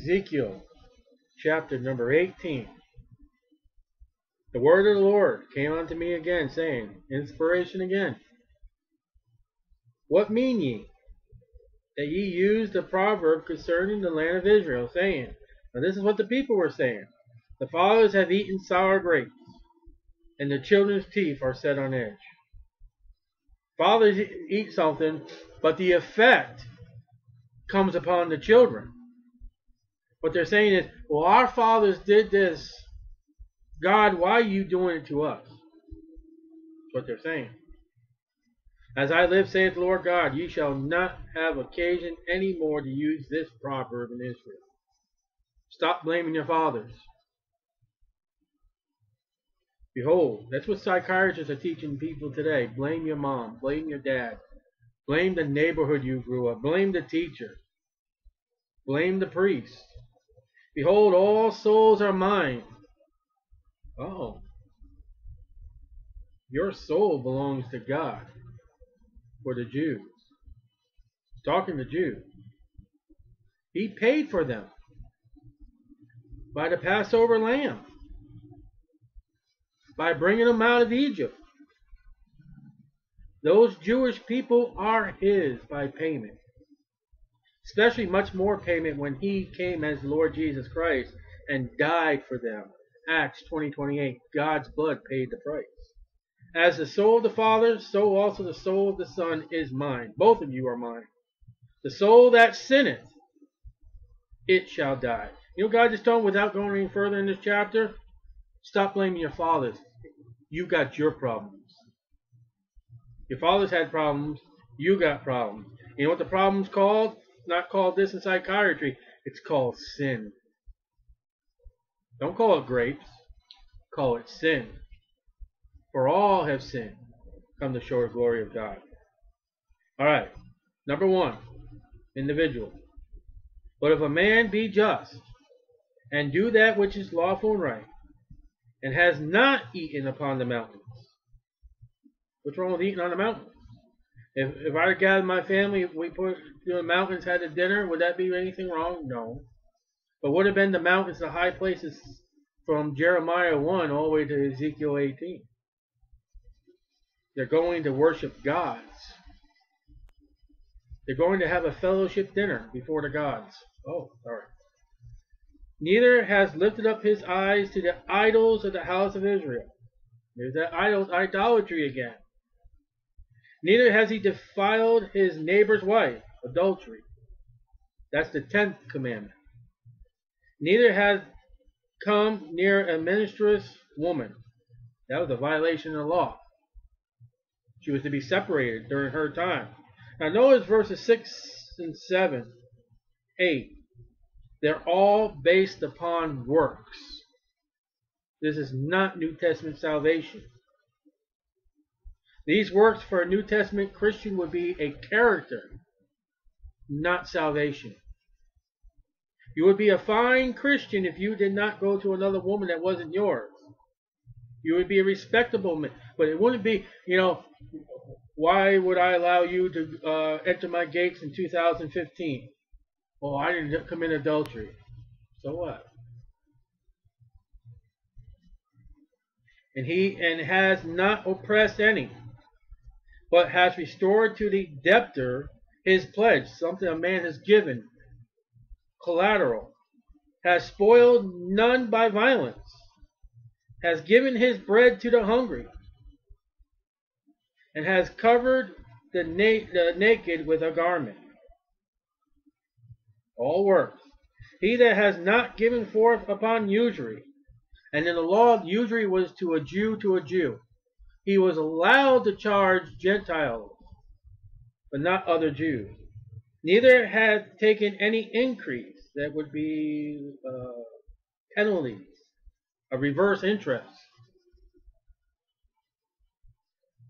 Ezekiel chapter number 18. The word of the Lord came unto me again, saying, Inspiration again. What mean ye? That ye use the proverb concerning the land of Israel, saying, Now this is what the people were saying. The fathers have eaten sour grapes, and the children's teeth are set on edge. Fathers eat something, but the effect comes upon the children. What they're saying is, well, our fathers did this. God, why are you doing it to us? That's what they're saying. As I live, saith the Lord God, ye shall not have occasion any more to use this proverb in Israel. Stop blaming your fathers. Behold, that's what psychiatrists are teaching people today. Blame your mom, blame your dad, blame the neighborhood you grew up, blame the teacher, blame the priest. Behold, all souls are mine. Oh, your soul belongs to God for the Jews. Talking to Jews. He paid for them by the Passover lamb by bringing them out of Egypt. Those Jewish people are his by payment. Especially much more payment when he came as Lord Jesus Christ and died for them. Acts 20:28. God's blood paid the price. As the soul of the Father, so also the soul of the Son is mine. Both of you are mine. The soul that sinneth, it shall die. You know, God just told without going any further in this chapter, stop blaming your fathers you got your problems. Your fathers had problems. You got problems. You know what the problem's called? It's not called this in psychiatry. It's called sin. Don't call it grapes. Call it sin. For all have sinned, come to short glory of God. All right. Number one, individual. But if a man be just and do that which is lawful and right, and has not eaten upon the mountains. What's wrong with eating on the mountains? If, if I gathered my family, we put to the mountains, had a dinner, would that be anything wrong? No. But would have been the mountains, the high places from Jeremiah 1 all the way to Ezekiel 18. They're going to worship gods. They're going to have a fellowship dinner before the gods. Oh, sorry neither has lifted up his eyes to the idols of the house of Israel. There's that idol idolatry again. Neither has he defiled his neighbor's wife, adultery. That's the tenth commandment. Neither has come near a menstruous woman. That was a violation of the law. She was to be separated during her time. Now notice verses 6 and 7, 8. They're all based upon works. This is not New Testament salvation. These works for a New Testament Christian would be a character, not salvation. You would be a fine Christian if you did not go to another woman that wasn't yours. You would be a respectable man. But it wouldn't be, you know, why would I allow you to uh, enter my gates in 2015? Oh, I didn't commit adultery. So what? And he and has not oppressed any, but has restored to the debtor his pledge, something a man has given, collateral, has spoiled none by violence, has given his bread to the hungry, and has covered the, na the naked with a garment. All works. He that has not given forth upon usury, and in the law usury was to a Jew to a Jew, he was allowed to charge Gentiles, but not other Jews. Neither had taken any increase, that would be uh, penalties, a reverse interest,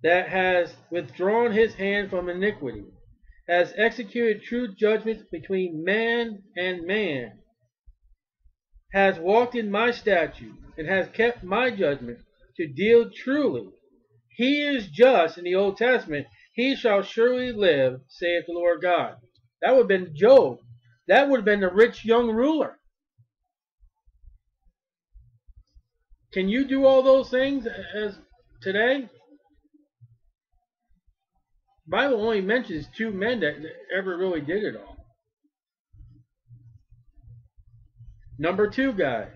that has withdrawn his hand from iniquity has executed true judgments between man and man, has walked in my statutes, and has kept my judgments to deal truly. He is just in the Old Testament. He shall surely live, saith the Lord God. That would have been Job. That would have been the rich young ruler. Can you do all those things as today? The Bible only mentions two men that ever really did it all. Number two guy.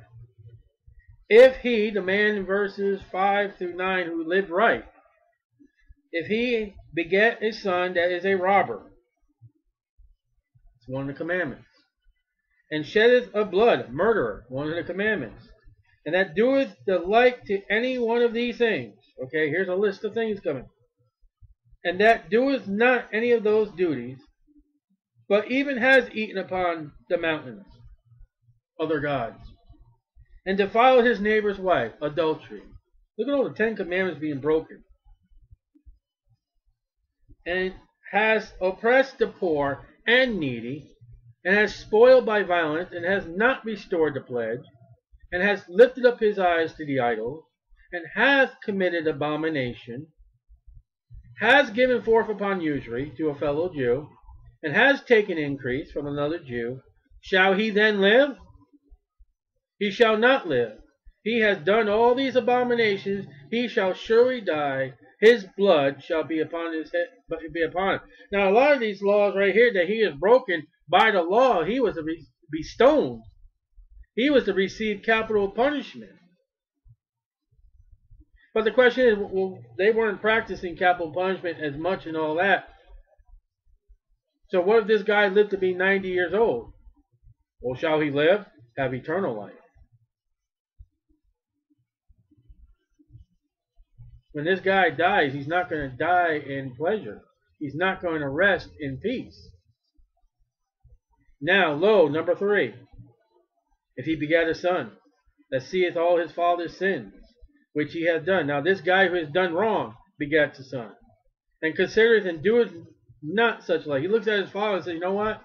If he, the man in verses 5 through 9 who lived right, if he beget a son that is a robber, it's one of the commandments, and sheddeth of blood, murderer, one of the commandments, and that doeth the like to any one of these things. Okay, here's a list of things coming. And that doeth not any of those duties, but even has eaten upon the mountains, other gods, and defiled his neighbor's wife, adultery. Look at all the Ten Commandments being broken. And has oppressed the poor and needy, and has spoiled by violence, and has not restored the pledge, and has lifted up his eyes to the idols, and hath committed abomination, has given forth upon usury to a fellow Jew, and has taken increase from another Jew, shall he then live? He shall not live. He has done all these abominations, he shall surely die. His blood shall be upon his head, be upon him. Now, a lot of these laws right here that he has broken by the law, he was to be stoned. He was to receive capital punishment. But the question is, well, they weren't practicing capital punishment as much and all that. So what if this guy lived to be 90 years old? Well, shall he live? Have eternal life. When this guy dies, he's not going to die in pleasure. He's not going to rest in peace. Now, lo, number three. If he begat a son, that seeth all his father's sins, which he hath done. Now this guy who has done wrong begats a son, and considereth and doeth not such like. He looks at his father and says, you know what?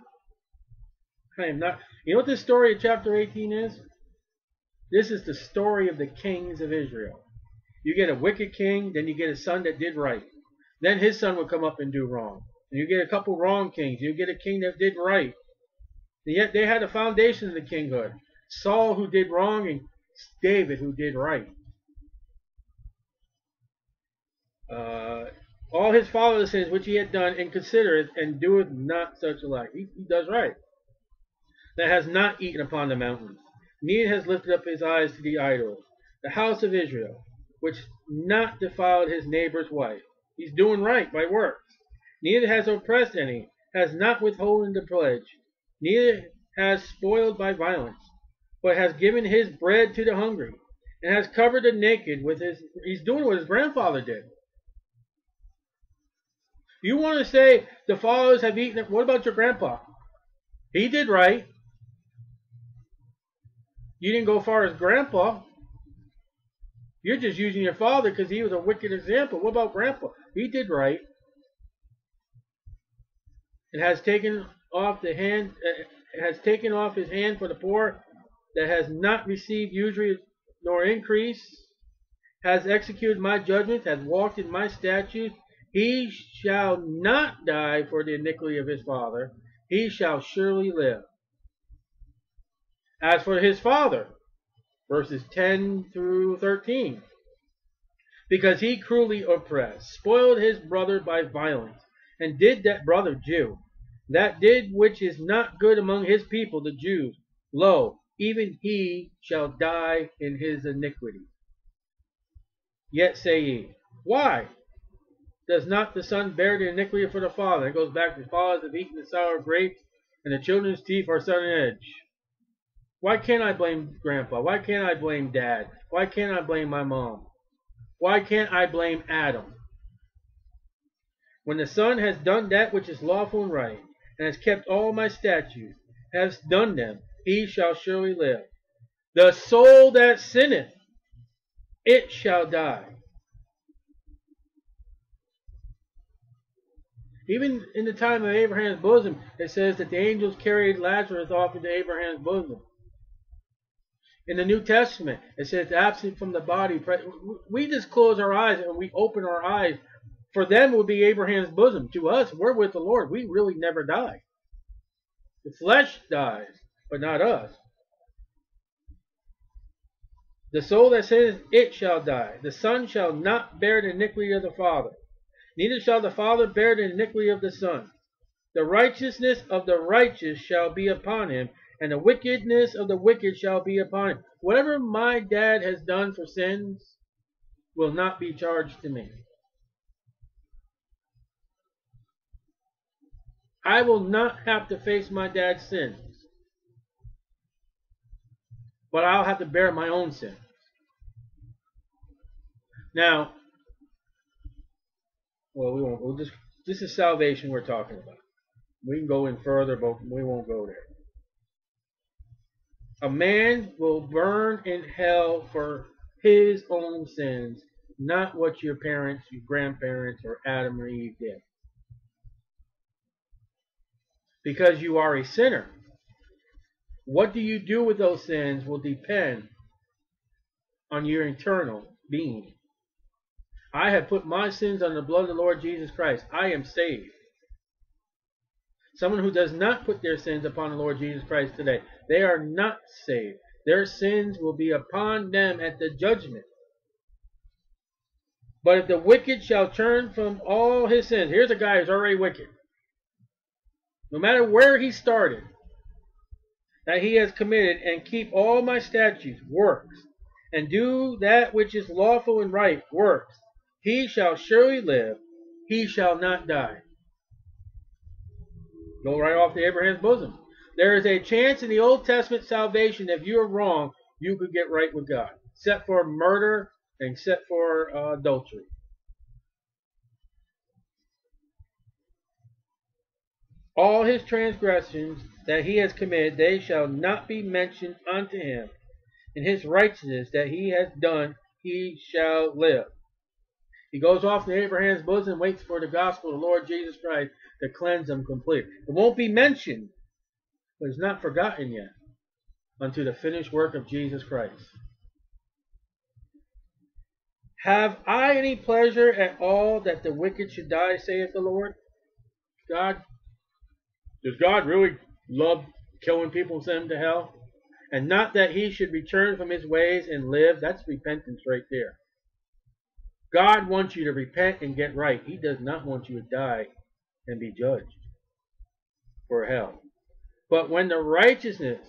I am not. You know what this story of chapter 18 is? This is the story of the kings of Israel. You get a wicked king, then you get a son that did right. Then his son would come up and do wrong. And you get a couple wrong kings. You get a king that did right. And yet they had a foundation of the kinghood. Saul who did wrong and David who did right. Uh, all his father's sins which he had done and considereth and doeth not such alike. He, he does right. That has not eaten upon the mountains, neither has lifted up his eyes to the idols, the house of Israel, which not defiled his neighbor's wife. He's doing right by works. Neither has oppressed any, has not withholden the pledge, neither has spoiled by violence, but has given his bread to the hungry, and has covered the naked with his. He's doing what his grandfather did. You want to say the fathers have eaten it? What about your grandpa? He did right. You didn't go far as grandpa. You're just using your father because he was a wicked example. What about grandpa? He did right. It has taken off the hand. Uh, has taken off his hand for the poor that has not received usury nor increase, has executed my judgments, has walked in my statutes, he shall not die for the iniquity of his father, he shall surely live. As for his father, verses 10 through 13, because he cruelly oppressed, spoiled his brother by violence, and did that brother Jew, that did which is not good among his people, the Jews, lo, even he shall die in his iniquity. Yet say ye, Why? Does not the son bear the iniquity for the father? It goes back to fathers have eaten the sour grapes, and the children's teeth are set on edge. Why can't I blame grandpa? Why can't I blame dad? Why can't I blame my mom? Why can't I blame Adam? When the son has done that which is lawful and right, and has kept all my statutes, has done them, he shall surely live. The soul that sinneth, it shall die. Even in the time of Abraham's bosom, it says that the angels carried Lazarus off into Abraham's bosom. In the New Testament, it says, absent from the body. We just close our eyes and we open our eyes. For them would be Abraham's bosom. To us, we're with the Lord. We really never die. The flesh dies, but not us. The soul that sinneth, it shall die. The son shall not bear the iniquity of the father, neither shall the father bear the iniquity of the son. The righteousness of the righteous shall be upon him, and the wickedness of the wicked shall be upon him. Whatever my dad has done for sins will not be charged to me. I will not have to face my dad's sins but I'll have to bear my own sins. Now, well, we won't. We'll just. This is salvation we're talking about. We can go in further, but we won't go there. A man will burn in hell for his own sins, not what your parents, your grandparents, or Adam or Eve did. Because you are a sinner. What do you do with those sins will depend on your internal being. I have put my sins on the blood of the Lord Jesus Christ. I am saved. Someone who does not put their sins upon the Lord Jesus Christ today, they are not saved. Their sins will be upon them at the judgment. But if the wicked shall turn from all his sins, here's a guy who's already wicked. No matter where he started, that he has committed, and keep all my statutes, works, and do that which is lawful and right, works, he shall surely live, he shall not die. Go right off to Abraham's bosom. There is a chance in the Old Testament salvation if you are wrong, you could get right with God, except for murder and except for uh, adultery. All his transgressions that he has committed, they shall not be mentioned unto him. In his righteousness that he has done, he shall live. He goes off to Abraham's bosom and waits for the gospel of the Lord Jesus Christ to cleanse him completely. It won't be mentioned, but it's not forgotten yet unto the finished work of Jesus Christ. Have I any pleasure at all that the wicked should die, saith the Lord? God, does God really love killing people and send them to hell. And not that he should return from his ways and live. That's repentance right there. God wants you to repent and get right. He does not want you to die and be judged for hell. But when the righteousness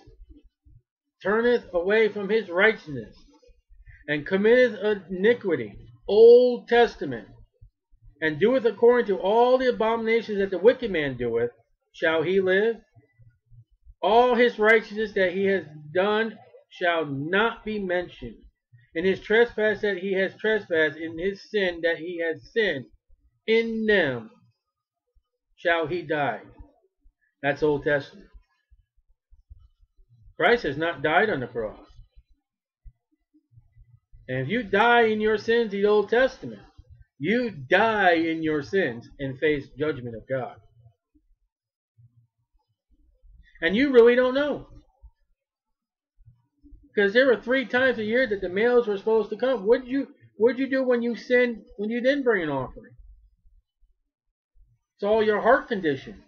turneth away from his righteousness and committeth iniquity, Old Testament, and doeth according to all the abominations that the wicked man doeth, shall he live? All his righteousness that he has done shall not be mentioned. In his trespass that he has trespassed, in his sin that he has sinned, in them shall he die. That's Old Testament. Christ has not died on the cross. And if you die in your sins, the Old Testament, you die in your sins and face judgment of God and you really don't know. Because there were three times a year that the males were supposed to come. What did you what did you do when you sinned when you didn't bring an offering? It's all your heart condition.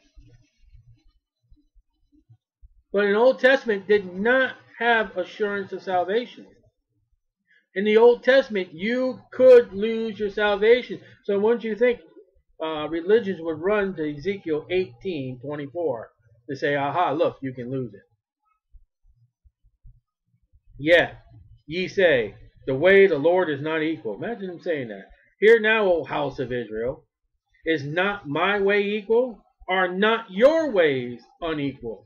But in Old Testament did not have assurance of salvation. In the Old Testament, you could lose your salvation. So once you think uh, religions would run to Ezekiel 18, 24, to say, aha, look, you can lose it. Yet, ye say, the way the Lord is not equal. Imagine him saying that. Hear now, O house of Israel, is not my way equal? Are not your ways unequal?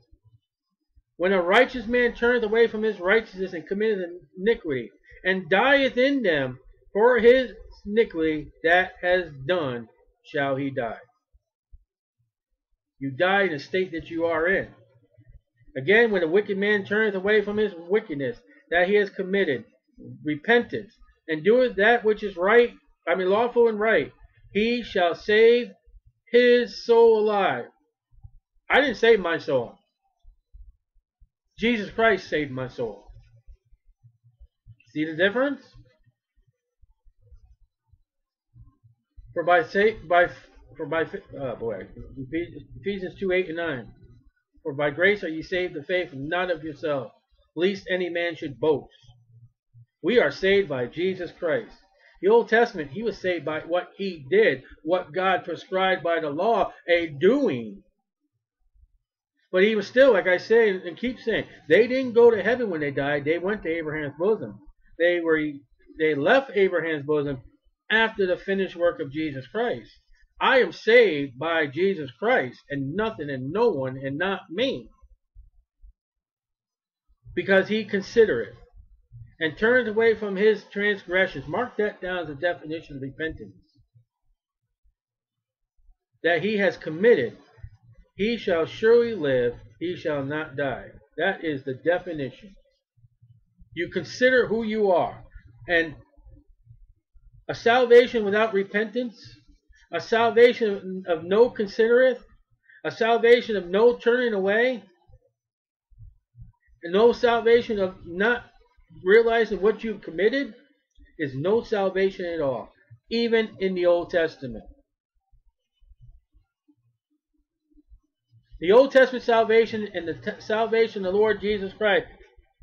When a righteous man turneth away from his righteousness and committeth iniquity, and dieth in them, for his iniquity that has done shall he die. You die in the state that you are in. Again, when a wicked man turneth away from his wickedness that he has committed, repentance, and doeth that which is right, I mean lawful and right, he shall save his soul alive. I didn't save my soul. Jesus Christ saved my soul. See the difference? For by, by for by oh boy, Ephesians 2, 8 and 9. For by grace are ye saved the faith, not of yourself, lest any man should boast. We are saved by Jesus Christ. The Old Testament, he was saved by what he did, what God prescribed by the law, a doing. But he was still, like I say and keep saying, they didn't go to heaven when they died. They went to Abraham's bosom. They were they left Abraham's bosom after the finished work of Jesus Christ. I am saved by Jesus Christ and nothing and no one and not me. Because he considereth and turns away from his transgressions. Mark that down as a definition of repentance. That he has committed. He shall surely live, he shall not die. That is the definition. You consider who you are. And a salvation without repentance, a salvation of no considereth, a salvation of no turning away, no salvation of not realizing what you've committed is no salvation at all, even in the Old Testament. The Old Testament salvation and the salvation of the Lord Jesus Christ,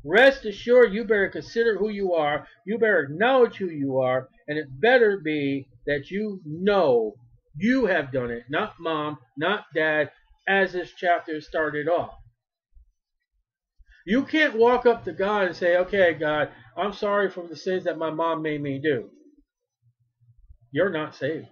rest assured you better consider who you are, you better acknowledge who you are, and it better be that you know you have done it, not mom, not dad, as this chapter started off. You can't walk up to God and say, okay, God, I'm sorry for the sins that my mom made me do. You're not saved.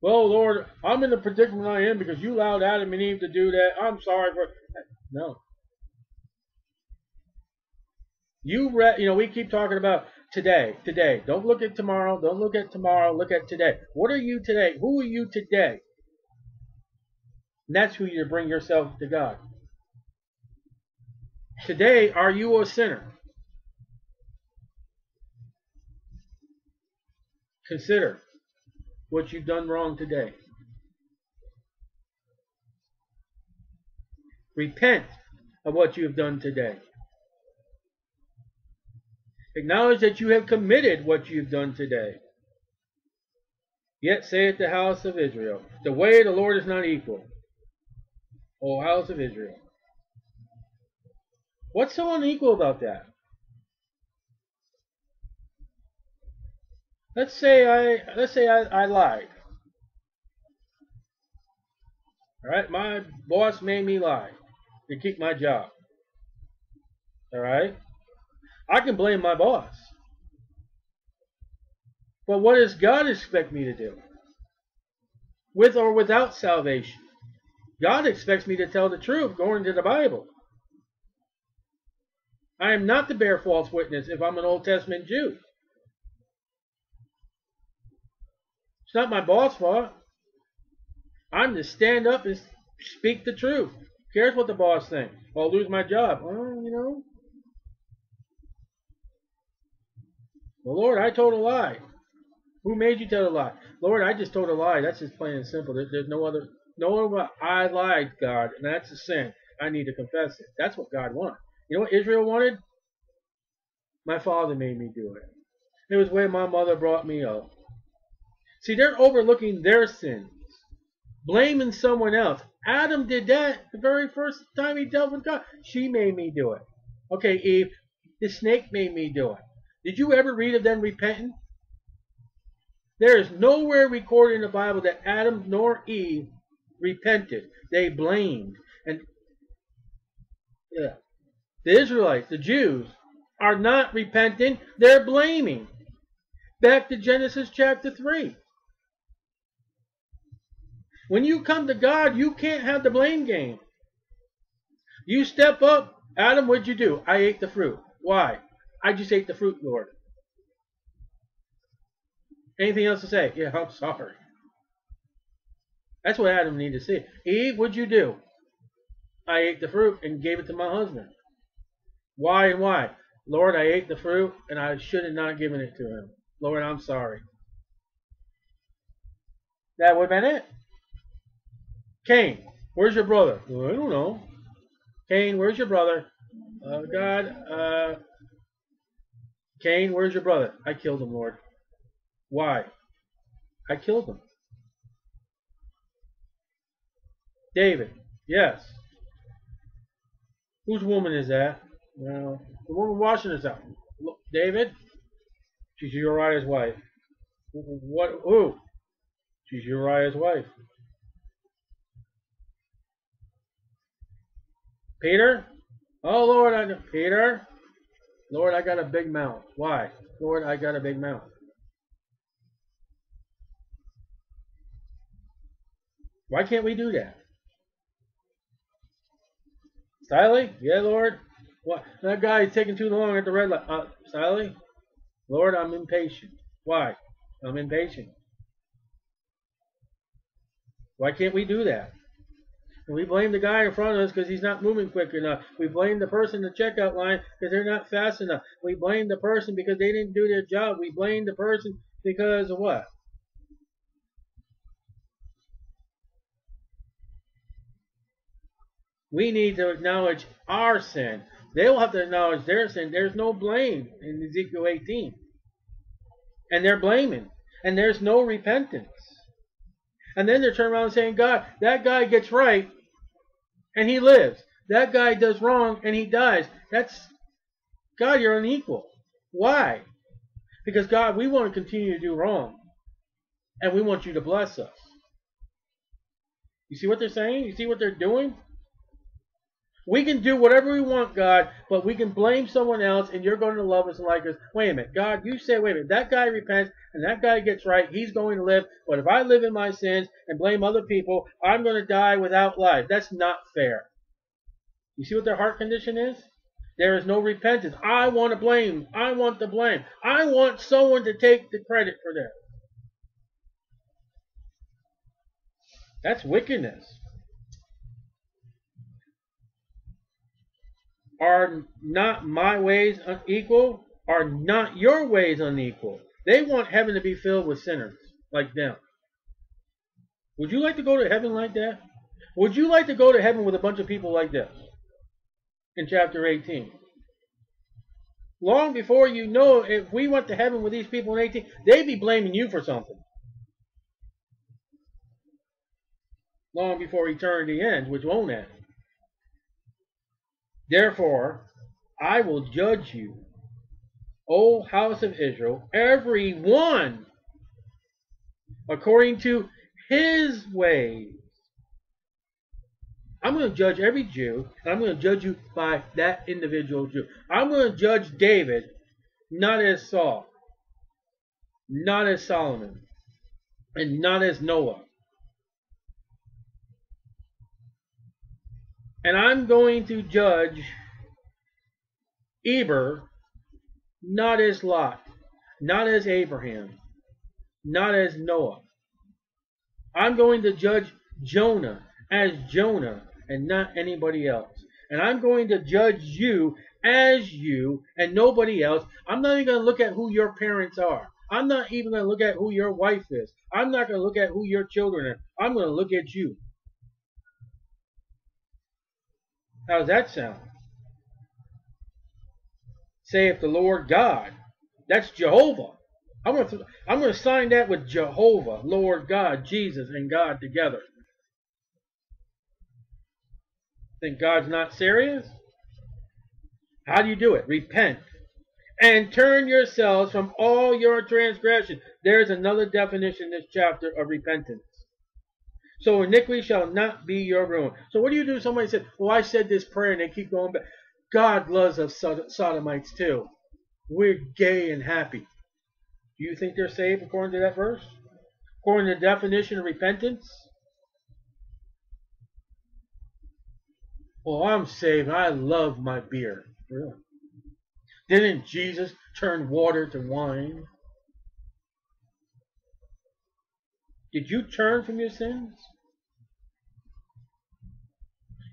Well, Lord, I'm in the predicament I am because you allowed Adam and Eve to do that. I'm sorry for no. You read, you know, we keep talking about today, today. Don't look at tomorrow. Don't look at tomorrow. Look at today. What are you today? Who are you today? And that's who you bring yourself to God. Today, are you a sinner? Consider what you've done wrong today. Repent of what you have done today. Acknowledge that you have committed what you've done today. Yet saith the house of Israel, The way of the Lord is not equal. O house of Israel. What's so unequal about that? Let's say I let's say I, I lied. Alright, my boss made me lie to keep my job. Alright? I can blame my boss. But what does God expect me to do? With or without salvation? God expects me to tell the truth according to the Bible. I am not to bear false witness if I'm an Old Testament Jew. It's not my boss' fault. I'm to stand up and speak the truth. Cares what the boss thinks? I'll lose my job. Well, you know, Well, Lord, I told a lie. Who made you tell a lie? Lord, I just told a lie. That's just plain and simple. There, there's no other. No other. I lied, God, and that's a sin. I need to confess it. That's what God wants. You know what Israel wanted? My father made me do it. It was the way my mother brought me up. See, they're overlooking their sins, blaming someone else. Adam did that the very first time he dealt with God. She made me do it. Okay, Eve, the snake made me do it. Did you ever read of them repenting? There is nowhere recorded in the Bible that Adam nor Eve repented. They blamed. And yeah, the Israelites, the Jews, are not repenting. They're blaming. Back to Genesis chapter 3. When you come to God, you can't have the blame game. You step up. Adam, what'd you do? I ate the fruit. Why? I just ate the fruit, Lord. Anything else to say? Yeah, I'm sorry. That's what Adam needed to see. Eve, what'd you do? I ate the fruit and gave it to my husband. Why and why? Lord, I ate the fruit and I should have not given it to him. Lord, I'm sorry. That would have been it. Cain, where's your brother? I don't know. Cain, where's your brother? Uh, God, uh, Cain, where's your brother? I killed him, Lord. Why? I killed him. David, yes. Whose woman is that? Well, the woman washing herself. Look, David? She's Uriah's wife. What? Who? She's Uriah's wife. Peter? Oh Lord, I Peter. Lord, I got a big mouth. Why? Lord, I got a big mouth. Why can't we do that? Stiley? Yeah, Lord. What? That guy is taking too long at the red light. Uh? Lord, I'm impatient. Why? I'm impatient. Why can't we do that? And we blame the guy in front of us because he's not moving quick enough. We blame the person in the checkout line because they're not fast enough. We blame the person because they didn't do their job. We blame the person because of what? We need to acknowledge our sin. They will have to acknowledge their sin. There's no blame in Ezekiel 18. And they're blaming. And there's no repentance. And then they're turning around and saying, God, that guy gets right and he lives. That guy does wrong and he dies. That's, God, you're unequal. Why? Because, God, we want to continue to do wrong. And we want you to bless us. You see what they're saying? You see what they're doing? We can do whatever we want, God, but we can blame someone else and you're going to love us and like us. Wait a minute. God, you say, wait a minute, that guy repents and that guy gets right. He's going to live. But if I live in my sins and blame other people, I'm going to die without life. That's not fair. You see what their heart condition is? There is no repentance. I want to blame. I want to blame. I want someone to take the credit for this. That's wickedness. Are not my ways unequal? Are not your ways unequal? They want heaven to be filled with sinners like them. Would you like to go to heaven like that? Would you like to go to heaven with a bunch of people like this? In chapter 18. Long before you know, if we went to heaven with these people in 18, they'd be blaming you for something. Long before eternity ends, which won't end. Therefore, I will judge you, O house of Israel, every one according to his ways. I'm going to judge every Jew, and I'm going to judge you by that individual Jew. I'm going to judge David not as Saul, not as Solomon, and not as Noah. And I'm going to judge Eber not as Lot, not as Abraham, not as Noah. I'm going to judge Jonah as Jonah and not anybody else. And I'm going to judge you as you and nobody else. I'm not even going to look at who your parents are. I'm not even going to look at who your wife is. I'm not going to look at who your children are. I'm going to look at you. How does that sound? Saith the Lord God. That's Jehovah. I'm going to I'm going to sign that with Jehovah, Lord God, Jesus, and God together. Think God's not serious? How do you do it? Repent and turn yourselves from all your transgression. There's another definition in this chapter of repentance. So iniquity shall not be your ruin. So what do you do? Somebody said, well, I said this prayer and they keep going back. God loves us sodomites too. We're gay and happy. Do you think they're saved according to that verse? According to the definition of repentance? Well, I'm saved. I love my beer. Really? Didn't Jesus turn water to wine? Did you turn from your sins?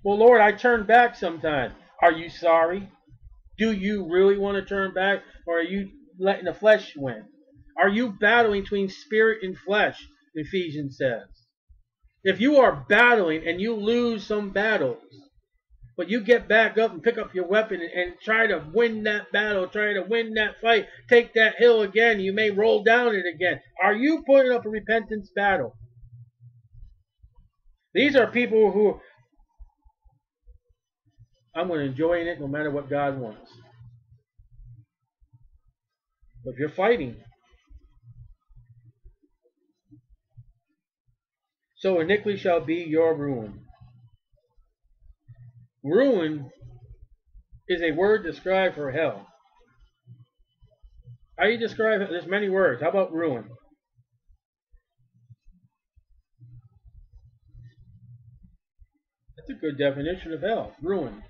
Well, Lord, I turn back sometimes. Are you sorry? Do you really want to turn back? Or are you letting the flesh win? Are you battling between spirit and flesh? Ephesians says. If you are battling and you lose some battles, but you get back up and pick up your weapon and, and, try to win that battle, try to win that fight, take that hill again, you may roll down it again. Are you putting up a repentance battle? These are people who I'm going to enjoy it no matter what God wants. But if you're fighting, so iniquity shall be your ruin. Ruin is a word described for hell. How you describe it? There's many words. How about ruin? That's a good definition of hell. Ruin.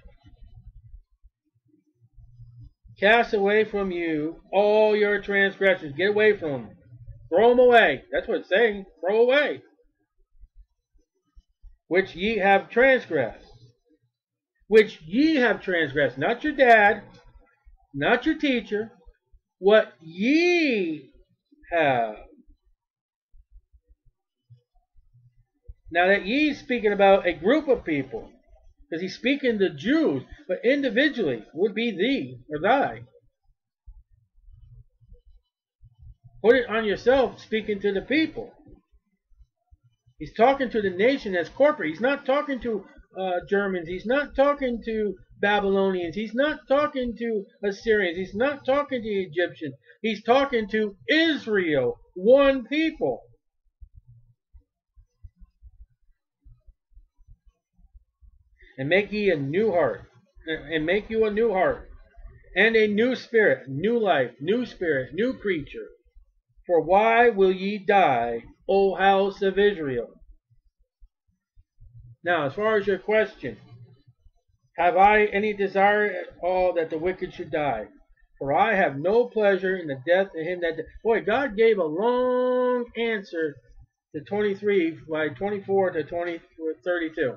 Cast away from you all your transgressions. Get away from them. Throw them away. That's what it's saying. Throw away. Which ye have transgressed. Which ye have transgressed. Not your dad. Not your teacher. What ye have. Now that ye is speaking about a group of people. Because he's speaking to Jews, but individually would be thee or thy. Put it on yourself speaking to the people. He's talking to the nation as corporate. He's not talking to uh, Germans. He's not talking to Babylonians. He's not talking to Assyrians. He's not talking to Egyptians. He's talking to Israel, one people. and make ye a new heart, and make you a new heart, and a new spirit, new life, new spirit, new creature. For why will ye die, O house of Israel? Now, as far as your question, have I any desire at all that the wicked should die? For I have no pleasure in the death of him that. Boy, God gave a long answer to 23 by 24 to 20, 32.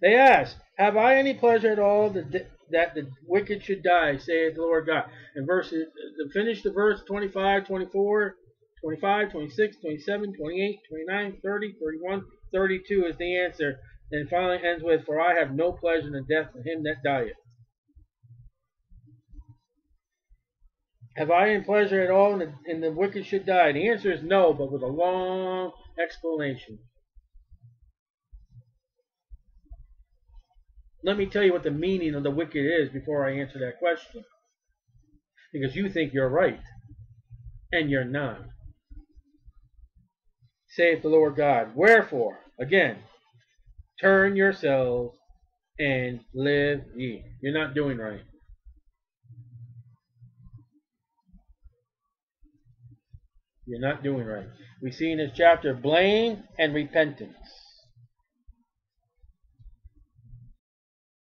They asked, Have I any pleasure at all that, that the wicked should die, saith the Lord God? And verse, uh, finish the verse 25, 24, 25, 26, 27, 28, 29, 30, 31, 32 is the answer. And finally ends with, For I have no pleasure in the death of him that dieth. Have I any pleasure at all in the, in the wicked should die? The answer is no, but with a long explanation. Let me tell you what the meaning of the wicked is before I answer that question. Because you think you're right, and you're not. Saith the Lord God, Wherefore, again, turn yourselves and live ye. You're not doing right. You're not doing right. We see in this chapter blame and repentance.